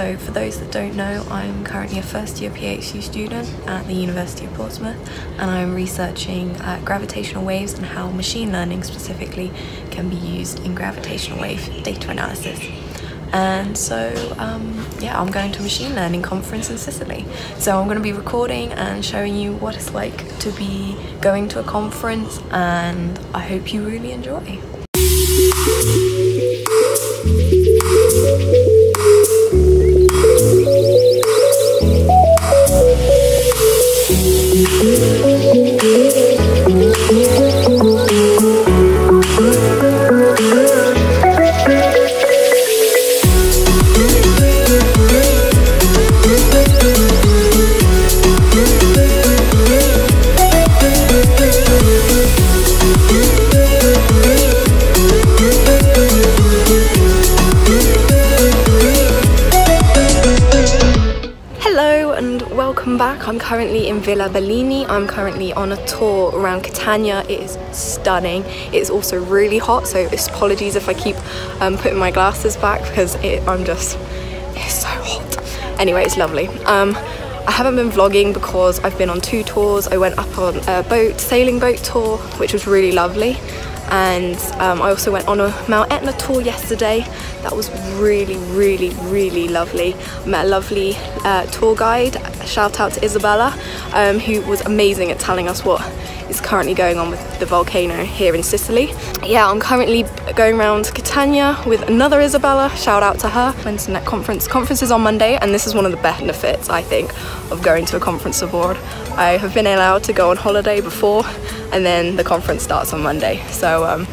So for those that don't know, I'm currently a first year PhD student at the University of Portsmouth and I'm researching uh, gravitational waves and how machine learning specifically can be used in gravitational wave data analysis. And so, um, yeah, I'm going to a machine learning conference in Sicily. So I'm going to be recording and showing you what it's like to be going to a conference, and I hope you really enjoy. Welcome back. I'm currently in Villa Bellini. I'm currently on a tour around Catania. It is stunning. It's also really hot, so apologies if I keep um, putting my glasses back because it, I'm just, it's so hot. Anyway, it's lovely. Um, I haven't been vlogging because I've been on two tours. I went up on a boat, sailing boat tour, which was really lovely and um, I also went on a Mount Etna tour yesterday. That was really really really lovely. I met a lovely uh, tour guide. Shout out to Isabella um, who was amazing at telling us what is currently going on with the volcano here in Sicily. Yeah I'm currently going around Catania with another Isabella. Shout out to her. Went to that conference. Conference is on Monday and this is one of the benefits I think of going to a conference abroad. I have been allowed to go on holiday before and then the conference starts on Monday. So um,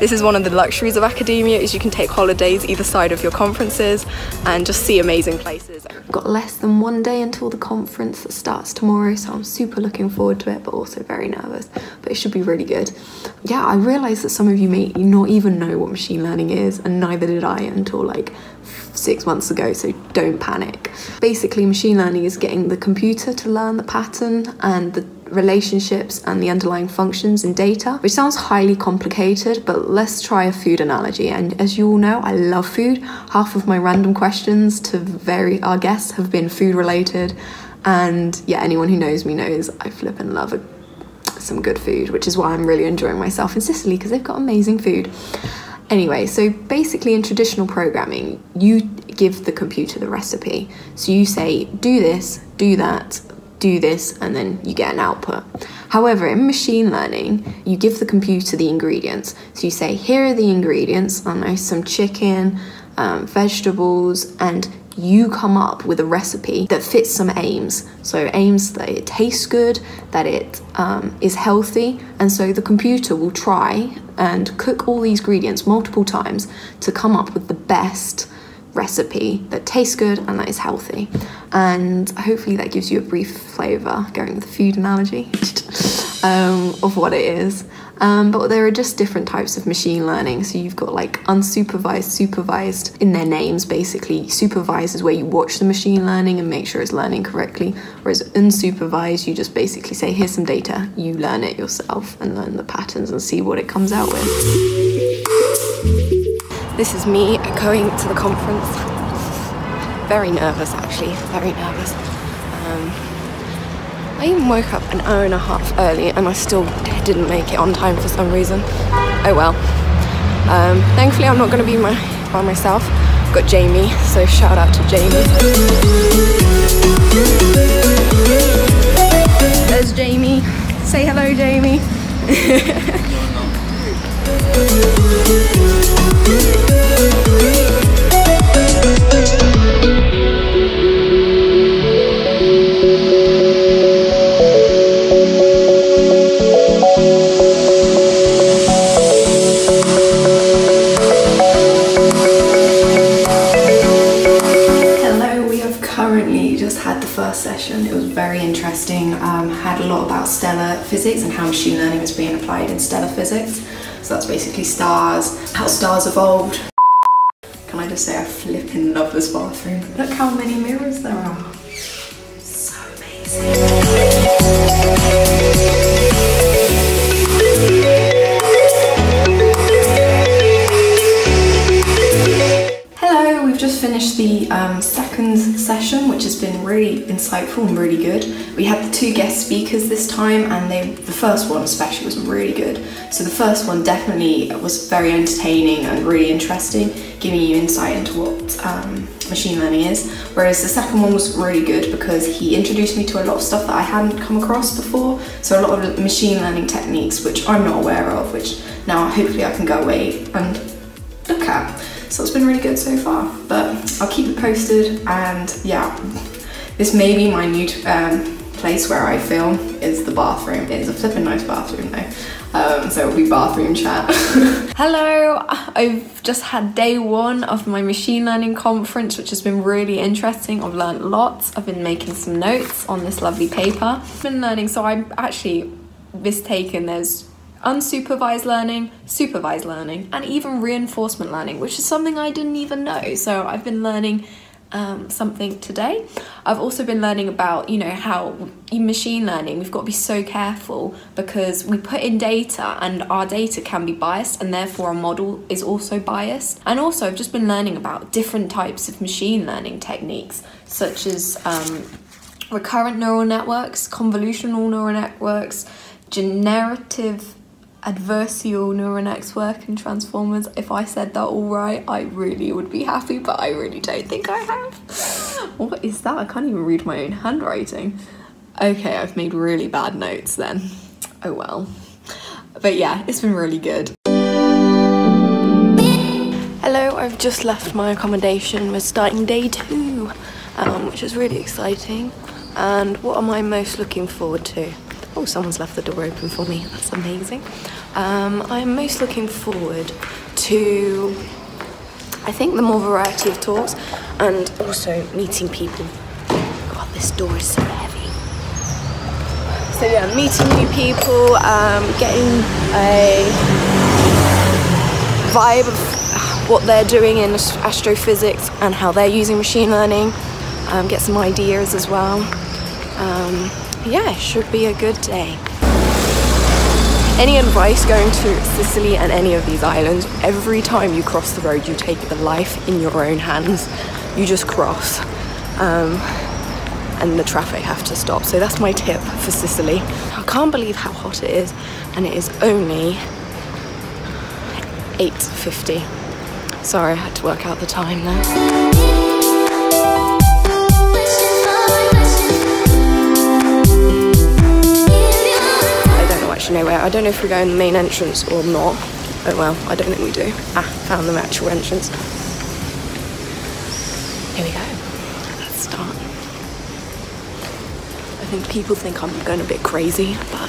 this is one of the luxuries of academia is you can take holidays either side of your conferences and just see amazing places. I've got less than one day until the conference that starts tomorrow so I'm super looking forward to it but also very nervous but it should be really good. Yeah I realise that some of you may not even know what machine learning is and neither did I until like six months ago, so don't panic. Basically, machine learning is getting the computer to learn the pattern and the relationships and the underlying functions in data, which sounds highly complicated, but let's try a food analogy. And as you all know, I love food. Half of my random questions to very our guests have been food related. And yeah, anyone who knows me knows I flip and love some good food, which is why I'm really enjoying myself in Sicily because they've got amazing food. Anyway, so basically in traditional programming, you give the computer the recipe. So you say, do this, do that, do this, and then you get an output. However, in machine learning, you give the computer the ingredients. So you say, here are the ingredients, I know some chicken, um, vegetables, and you come up with a recipe that fits some aims. So, aims that it tastes good, that it um, is healthy, and so the computer will try and cook all these ingredients multiple times to come up with the best recipe that tastes good and that is healthy. And hopefully, that gives you a brief flavour, going with the food analogy, um, of what it is. Um, but there are just different types of machine learning. So you've got like unsupervised, supervised in their names, basically. Supervised is where you watch the machine learning and make sure it's learning correctly. Whereas unsupervised, you just basically say, here's some data, you learn it yourself and learn the patterns and see what it comes out with. This is me going to the conference. Very nervous, actually, very nervous. Um, I even woke up an hour and a half early and I still didn't make it on time for some reason. Oh well. Um, thankfully I'm not going to be my, by myself. I've got Jamie, so shout out to Jamie. There's Jamie. Say hello, Jamie. Um, physics and how machine learning is being applied in stellar physics. So that's basically stars, how stars evolved. Can I just say I flipping love this bathroom. Look how many mirrors there are. The um, second session, which has been really insightful and really good. We had the two guest speakers this time, and they the first one especially was really good. So the first one definitely was very entertaining and really interesting, giving you insight into what um, machine learning is. Whereas the second one was really good because he introduced me to a lot of stuff that I hadn't come across before. So a lot of machine learning techniques which I'm not aware of, which now hopefully I can go away and look at. So it's been really good so far, but I'll keep it posted and yeah, this may be my new um, place where I film is the bathroom. It's a flipping nice bathroom though. Um, so it'll be bathroom chat. Hello, I've just had day one of my machine learning conference, which has been really interesting. I've learned lots. I've been making some notes on this lovely paper. I've been learning, so I'm actually mistaken. There's unsupervised learning, supervised learning, and even reinforcement learning, which is something I didn't even know. So I've been learning um, something today. I've also been learning about, you know, how in machine learning we've got to be so careful because we put in data and our data can be biased and therefore our model is also biased. And also I've just been learning about different types of machine learning techniques such as um, recurrent neural networks, convolutional neural networks, generative adversarial neural network and transformers. If I said that all right, I really would be happy, but I really don't think I have. What is that? I can't even read my own handwriting. Okay, I've made really bad notes then. Oh well. But yeah, it's been really good. Hello, I've just left my accommodation. We're starting day two, um, which is really exciting. And what am I most looking forward to? Oh, someone's left the door open for me. That's amazing. Um, I'm most looking forward to, I think, the more variety of talks and also meeting people. God, this door is so heavy. So yeah, meeting new people, um, getting a vibe of what they're doing in astrophysics and how they're using machine learning. Um, get some ideas as well. Um, yeah, should be a good day. Any advice going to Sicily and any of these islands, every time you cross the road, you take the life in your own hands. You just cross. Um, and the traffic have to stop. So that's my tip for Sicily. I can't believe how hot it is, and it is only 8.50. Sorry, I had to work out the time there. I don't know if we go in the main entrance or not. Oh well, I don't think we do. Ah, found the actual entrance. Here we go. Let's start. I think people think I'm going a bit crazy, but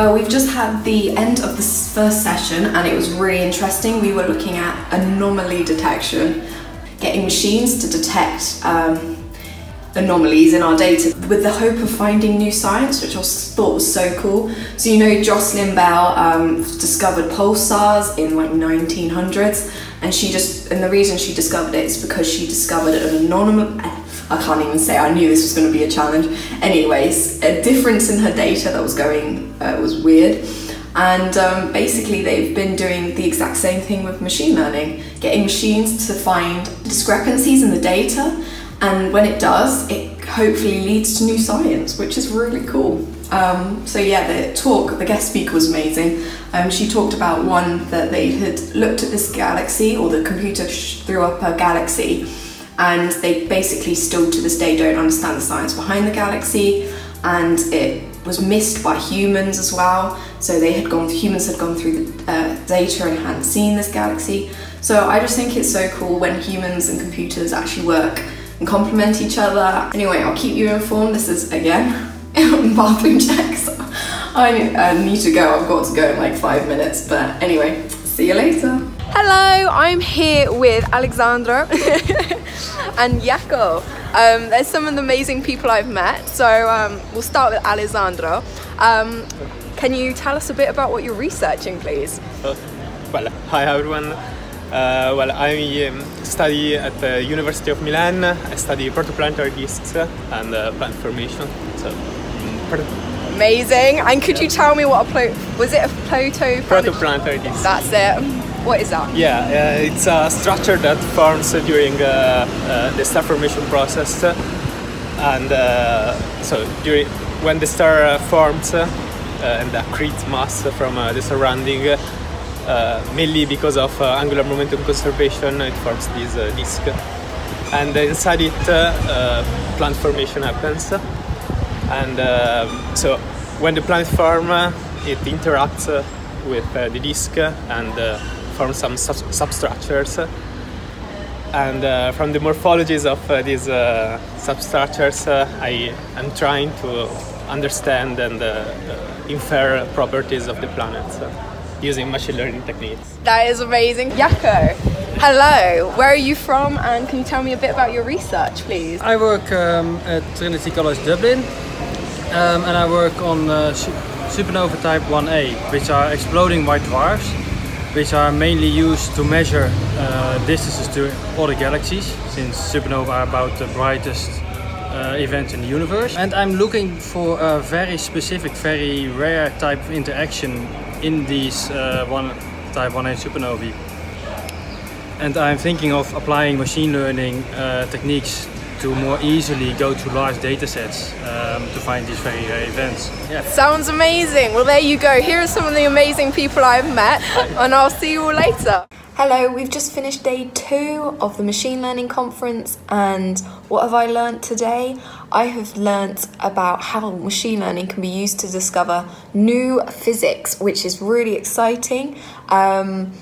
Well, we've just had the end of the first session and it was really interesting. We were looking at anomaly detection, getting machines to detect um, anomalies in our data with the hope of finding new science, which I thought was so cool. So you know Jocelyn Bell um, discovered pulsars in like 1900s and she just, and the reason she discovered it is because she discovered an anonymous, I can't even say, I knew this was going to be a challenge. Anyways, a difference in her data that was going, uh, was weird. And um, basically, they've been doing the exact same thing with machine learning, getting machines to find discrepancies in the data. And when it does, it hopefully leads to new science, which is really cool. Um, so yeah, the talk, the guest speaker was amazing. Um, she talked about one that they had looked at this galaxy, or the computer threw up a galaxy, and they basically still to this day don't understand the science behind the galaxy. And it was missed by humans as well. So they had gone humans had gone through the uh, data and hadn't seen this galaxy. So I just think it's so cool when humans and computers actually work and complement each other. Anyway I'll keep you informed. This is again bathroom checks. I, I need to go. I've got to go in like five minutes. But anyway see you later Hello, I'm here with Alexandra and Jaco. Um, there's some of the amazing people I've met. So um, we'll start with Alessandro. Um, can you tell us a bit about what you're researching, please? Uh, well, hi everyone. Uh, well, I um, study at the University of Milan. I study protoplanetary disks and uh, planet formation. So, mm, amazing. And could you tell me what a plo- was it a Pluto? Protoplanetary disk. That's it. What is that? Yeah, uh, it's a structure that forms during uh, uh, the star formation process, and uh, so during when the star forms and accretes mass from the surrounding uh, mainly because of uh, angular momentum conservation, it forms this uh, disk. And inside it, planet formation happens. And so when the planet form, it interacts with the disk and forms some sub substructures. And uh, from the morphologies of uh, these uh, substructures, I am trying to understand and infer properties of the planets using machine learning techniques. That is amazing. Jaco, hello. Where are you from and can you tell me a bit about your research, please? I work um, at Trinity College Dublin um, and I work on uh, supernova type 1a, which are exploding white dwarfs, which are mainly used to measure uh, distances to other galaxies, since supernovae are about the brightest uh, events in the universe. And I'm looking for a very specific, very rare type of interaction in these uh, one type 1a supernovae. And I'm thinking of applying machine learning uh, techniques to more easily go to large data sets um, to find these very rare events. Yeah. Sounds amazing. Well, there you go. Here are some of the amazing people I've met, and I'll see you all later. Hello, we've just finished day two of the machine learning conference, and what have I learnt today? I have learnt about how machine learning can be used to discover new physics, which is really exciting. Um,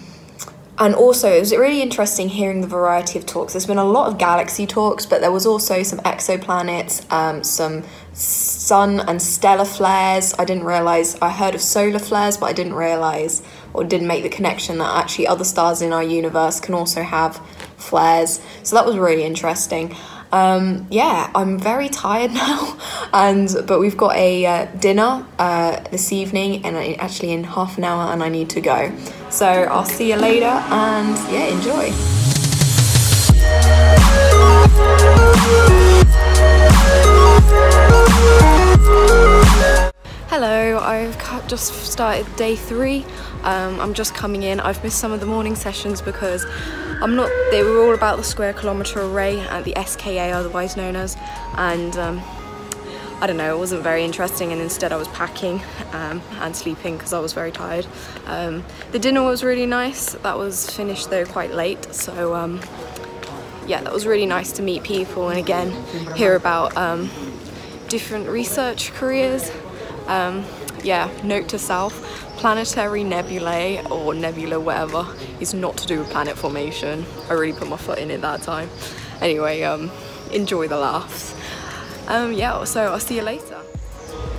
and also, it was really interesting hearing the variety of talks. There's been a lot of galaxy talks, but there was also some exoplanets, um, some sun and stellar flares. I didn't realize, I heard of solar flares, but I didn't realize or didn't make the connection that actually other stars in our universe can also have flares. So that was really interesting. Um, yeah, I'm very tired now, and but we've got a uh, dinner uh, this evening, and I, actually in half an hour, and I need to go. So I'll see you later, and yeah, enjoy. Hello, I've just started day three. Um, I'm just coming in. I've missed some of the morning sessions because I'm not. They were all about the square kilometre array at the SKA, otherwise known as, and um, I don't know. It wasn't very interesting, and instead I was packing um, and sleeping because I was very tired. Um, the dinner was really nice. That was finished though quite late, so um, yeah, that was really nice to meet people and again hear about um, different research careers. Um, yeah, note to self, planetary nebulae or nebula whatever is not to do with planet formation. I really put my foot in it that time. Anyway, um, enjoy the laughs. Um, yeah, so I'll see you later.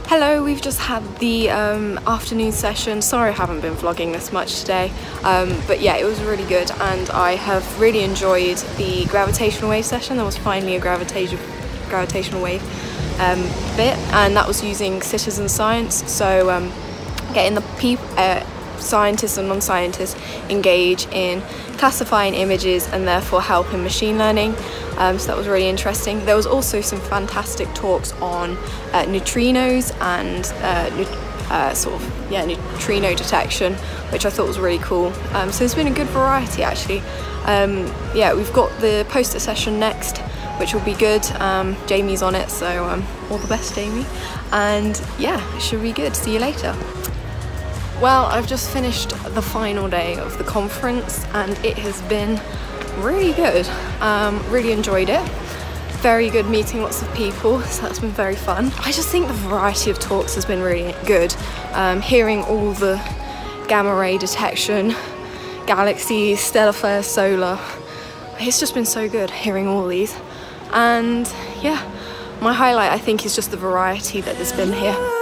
Hello, we've just had the um, afternoon session. Sorry I haven't been vlogging this much today, um, but yeah, it was really good and I have really enjoyed the gravitational wave session. There was finally a gravitational gravitational wave um, bit and that was using citizen science. So um, getting the uh, scientists and non-scientists engage in classifying images and therefore helping machine learning um, so that was really interesting. There was also some fantastic talks on uh, neutrinos and uh, uh, sort of yeah neutrino detection which I thought was really cool. Um, so there's been a good variety actually. Um, yeah we've got the poster session next which will be good. Um, Jamie's on it, so um, all the best, Jamie. And yeah, it should be good. See you later. Well, I've just finished the final day of the conference and it has been really good. Um, really enjoyed it. Very good meeting lots of people, so that's been very fun. I just think the variety of talks has been really good. Um, hearing all the gamma ray detection, galaxies, stellar flares, solar. It's just been so good hearing all these and yeah my highlight I think is just the variety that there's been here